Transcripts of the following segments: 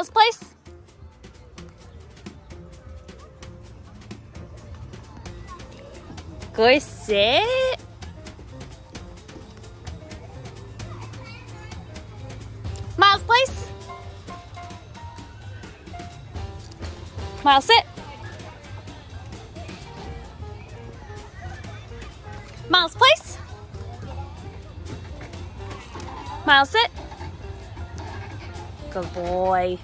Kyle's place? Go sit. Miles, place. Miles, sit. Miles, place. Miles, sit. Good boy.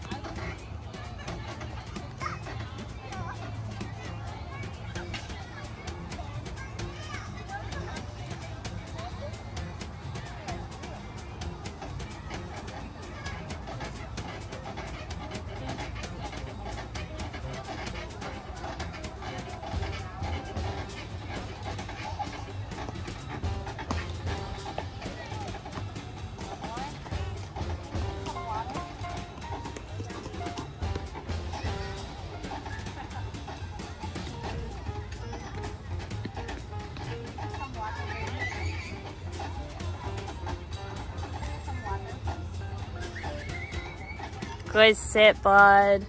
Good sit, bud.